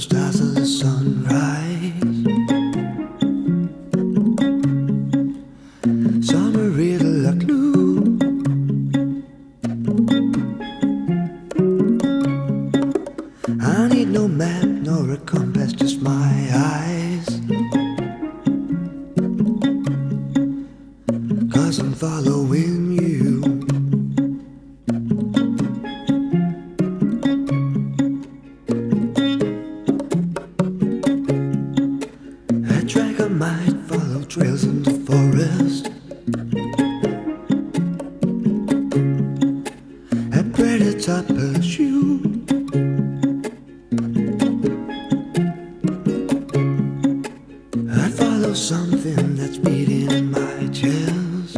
stars of the sunrise. Are riddle a clue. I need no map nor a compass, just my eyes. Might follow trails in the forest. A predator pursue. I follow something that's beating in my chest.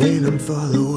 When I'm following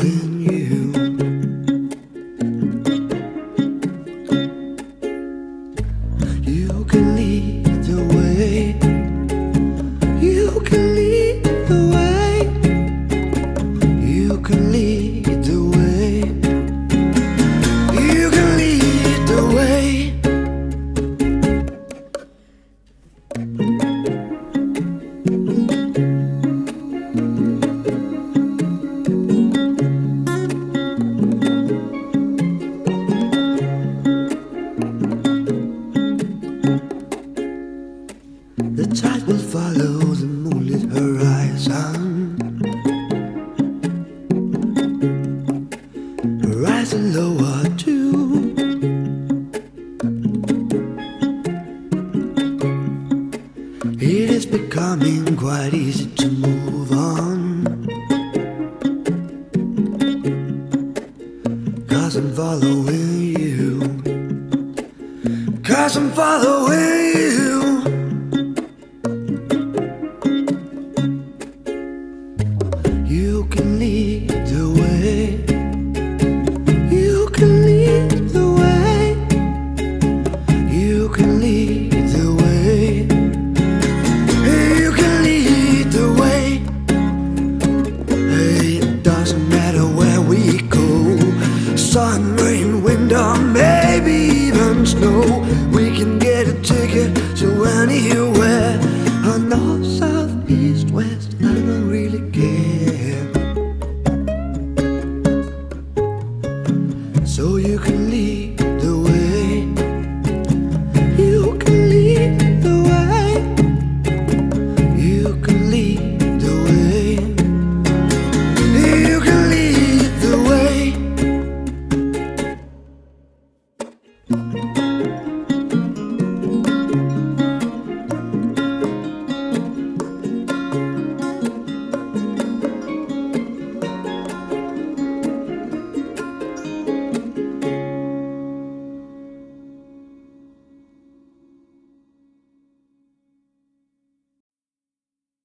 Lower too. It is becoming quite easy to move on. Cause I'm following you. Cause I'm following Sun, rain, wind, or maybe even snow. We can get a ticket to anywhere. A north, south, east, west. I don't really care. So you can.